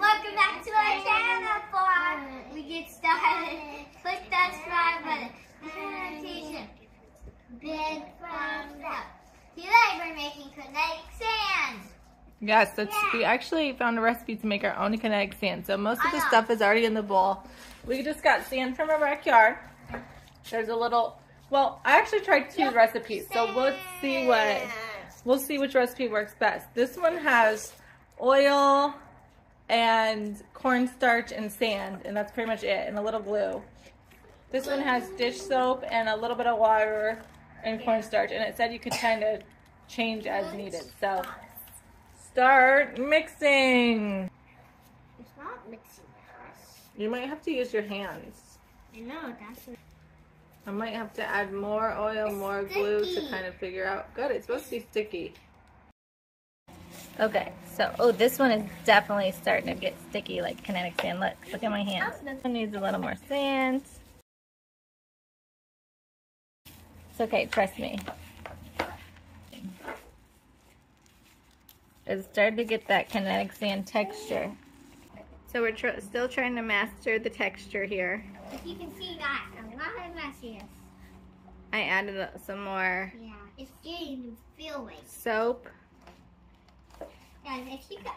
welcome back to our channel. For we get started, click that subscribe button. Notification. Big thumbs up. Today we're making kinetic sand. Yes, that's, we actually found a recipe to make our own kinetic sand. So most of the stuff is already in the bowl. We just got sand from our backyard. There's a little, well, I actually tried two recipes. So let's see what, we'll see which recipe works best. This one has oil and cornstarch and sand, and that's pretty much it, and a little glue. This one has dish soap and a little bit of water and cornstarch, and it said you could kind of change as needed. So start mixing. It's not mixing. You might have to use your hands. I know, that's I might have to add more oil, more glue to kind of figure out. Good, it's supposed to be sticky. Okay, so oh, this one is definitely starting to get sticky like kinetic sand. Look, look at my hands. This one needs a little more sand. It's okay, trust me. It's starting to get that kinetic sand texture. So we're tr- still trying to master the texture here. If you can see that, I'm not a messiness. I added some more Yeah, it's getting the feeling. soap. Guys, if you got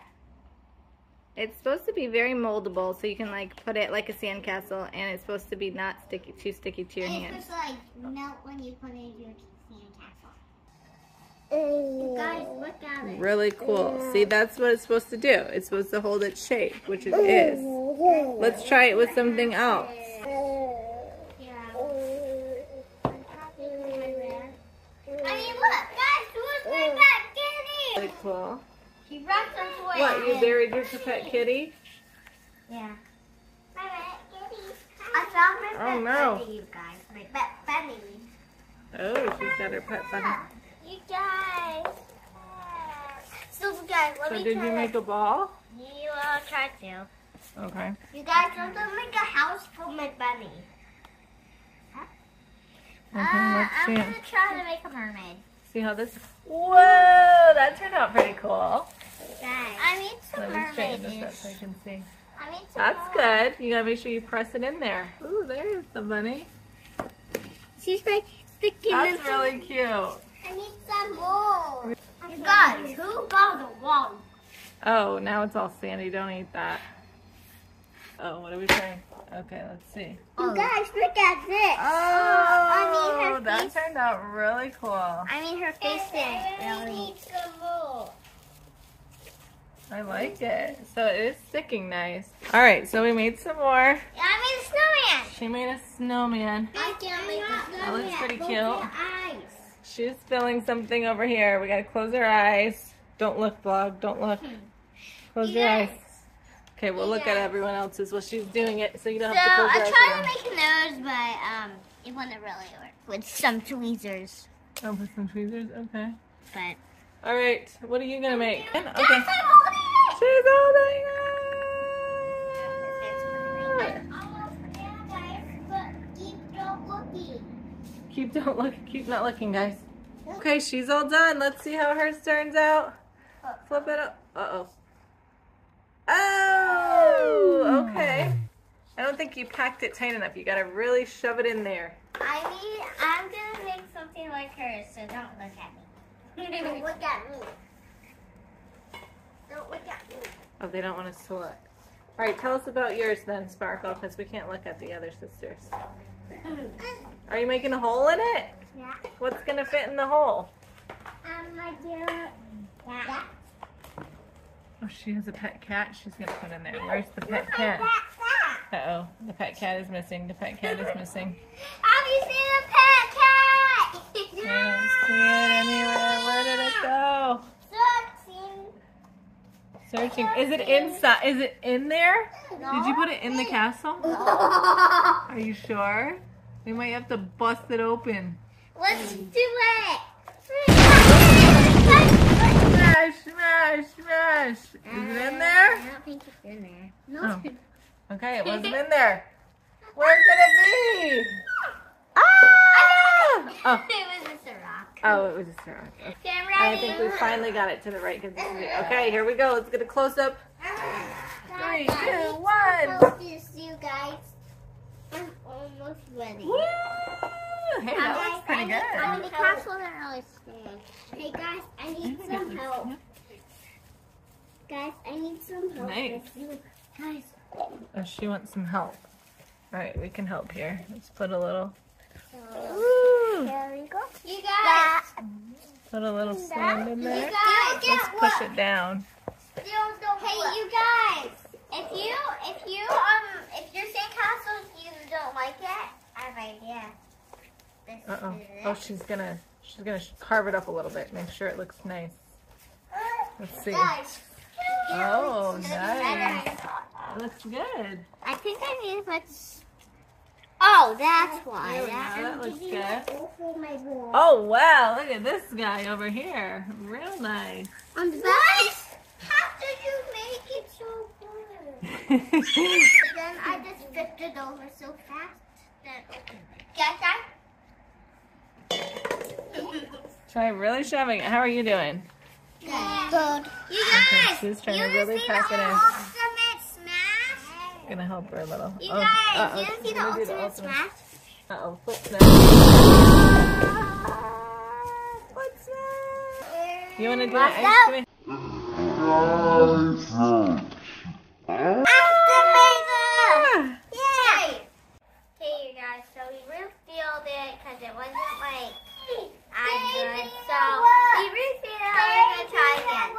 It's supposed to be very moldable, so you can like put it like a sandcastle, and it's supposed to be not sticky, too sticky to your It's hands. just like melt when you put it in your sandcastle. Guys, look at it. Really cool. See, that's what it's supposed to do. It's supposed to hold its shape, which it is. Let's try it with something else. Yeah. I mean, look, guys, who's my pet kitty? Really cool. She brought some toys. What, you buried your pet kitty? Yeah. My pet kitty. I found my Oh, pet no. bunny, you guys. My pet bunny. Oh, she's got her pet bunny. You guys. So, guys, let So me did try you make a ball? You will try to. Okay. You guys, let's make a house for my bunny. Okay, Uh, let's I'm see gonna try to make a mermaid. See how this... Whoa, that turned out pretty cool. Guys, I need some Let me straighten this up so I can see. I need some That's more. good. You gotta make sure you press it in there. Ooh, there's the bunny. She's like sticking That's in really cute. I need some more. You guys, who got the wall? Oh, now it's all sandy. Don't eat that. Oh, what are we trying? Okay, let's see. You guys, look at this. Oh, I mean, her that face- turned out really cool. I mean, her face is really. I like it. So it is sticking nice. All right, so we made some more. I mean, snowman. She made a snowman. I can't make a That looks pretty cute. eyes. She's filling something over here. We gotta close our eyes. Don't look, vlog. Don't look. Hmm. Close your eyes. Okay, we'll look at everyone else's while she's doing it, so you don't So have to close I your eyes. tried to again. make a nose, but um, it wouldn't really work with some tweezers. Oh, with some tweezers. Okay. But All right. What are you gonna make? Okay. Yes, I'm holding it. She's holding it. Almost there, guys, but keep don't looking. Keep don't look. Keep not looking, guys. Okay, she's all done. Let's see how hers turns out. Flip it up. Uh oh. Oh. Okay. I don't think you packed it tight enough. You gotta really shove it in there. I mean, I'm gonna make something like hers, so don't look at me. don't look at me. Don't look at me. Oh, they don't want us to look. All right, tell us about yours then, Sparkle, because we can't look at the other sisters. Are you making a hole in it? Yeah. What's gonna fit in the hole? Um, my dear. Yeah. Oh, she has a pet cat. She's gonna put in there. Where's the pet cat? Uh oh, the pet cat is missing. The pet cat is missing. Have you seen a pet cat? I don't see it anywhere. Where did it go? Searching. Searching. Is it inside? Is it in there? Did you put it in the castle? Are you sure? We might have to bust it open. Let's do it. Smash, smash, smash. Is it in there? I don't think it's in there. No. Oh. Okay, it wasn't in there. Where could it be? Ah! Oh, It was just a rock. oh, it was just a rock. Okay. Okay, I'm I ready. think we finally got it to the right consistency. Okay, here we go. Let's get a close up. Guys, Three, guys. two, one. Help you guys. I'm almost ready. Woo! Hey, that Guys, looks pretty I need- good. I need the castle that really stand. Hey guys, I need some help. Guys, I need some help. Nice. with you. Guys, Oh, she wants some help. All right, we can help here. Let's put a little. so Woo! there we go. You guys. Put a little sand in You there. guys. Let's push it down. Hey, you guys. If you, if you, um, if your sandcastle, you don't like it, I have an idea. This Uh oh. Oh, she's gonna she's gonna carve it up a little bit. Make sure it looks nice. Let's see. Oh, nice. It looks good. I think I need to put. Oh, that's why. Go. That, That looks good. my- for my bowl. Oh wow! Look at this guy over here. Real nice. On the back. How did you make it so good? then I just flipped it over so fast. Then get that? Try really shoving it. How are you doing? Good. Good. You Okay, guys, she's trying you to really see pack the it in. ultimate smash? Gonna help her a little. You oh, guys, uh-oh. you see the Let me do ultimate smash? Uh oh, foot smash. Foot smash. You wanna do Watch it? out. Come Activator! Yay! Okay, you guys, so we resealed it because it wasn't like as good. So we resealed it. We're gonna try again.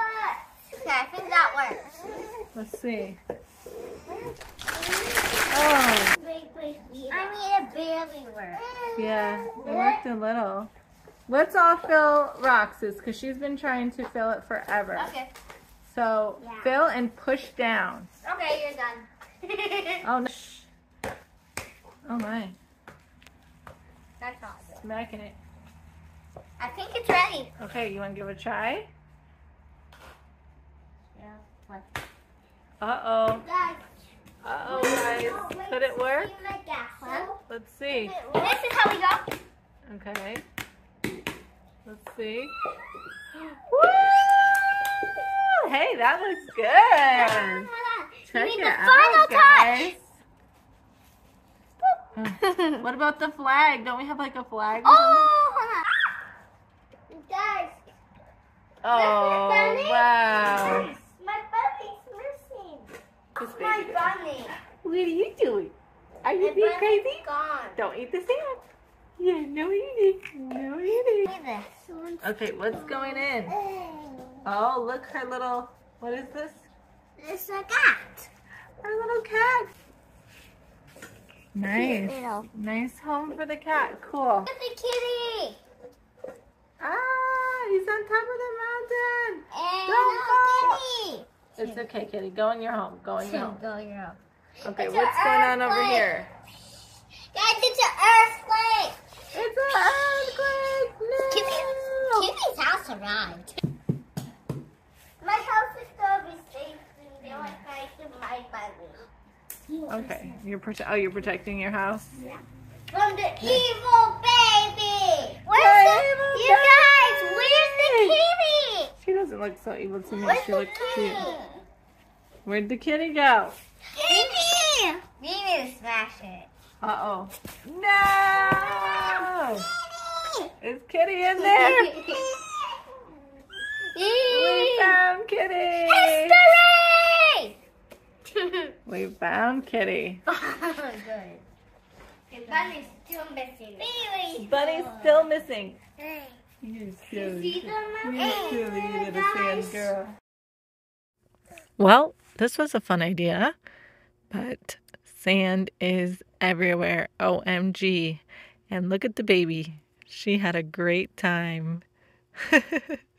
Okay, I think that works. Let's see. Oh. I mean, it barely works. yeah, it worked a little. Let's all fill Rox's because she's been trying to fill it forever. Okay. So Yeah. fill and push down. Okay, you're done. Oh no. Oh my. That's awesome. Smacking it. I think it's ready. Okay, you want to give it a try? Yeah. Uh oh. Guys, Uh oh, guys. Could it work? Let's see. This is how we go. Okay. Let's see. Woo! Hey, that looks good. Check need it the out, final guys. what about the flag? Don't we have like a flag? Oh, hold on. Guys. Oh, wow. my bunny's missing. This My bunny. What are you doing? Are you being crazy? gone. Don't eat the sand. Yeah, no eating. No eating. Okay, what's going in? Oh, look, her little, what is this? It's a cat. Her little cat. Nice. Nice home for the cat. Cool. Look at the kitty. Ah, he's on top of the mountain. And Don't kitty. It's okay, kitty. Go in your home. Go in your home. Go in your own. Okay, It's what's going on over here? Guys, it's an earthquake. It's an earthquake. No. Kimmy's house arrived. My house is gonna be safe and they want to my bunny. Okay, you're prote- oh, you're protecting your house. From the evil baby. Where's The the, evil you guys? Where's the kitty? She doesn't look so evil to me. Where's She the looks cute. Where'd the kitty go? Kitty! We need to smash it. Uh oh. No! Is Kitty in there? We found Kitty! History! We found Kitty. Good. And Bunny's still missing. Baby. Bunny's still missing. Hey. You See them? You silly little sand girl. Well, this was a fun idea, but sand is everywhere. OMG. And look at the baby. She had a great time.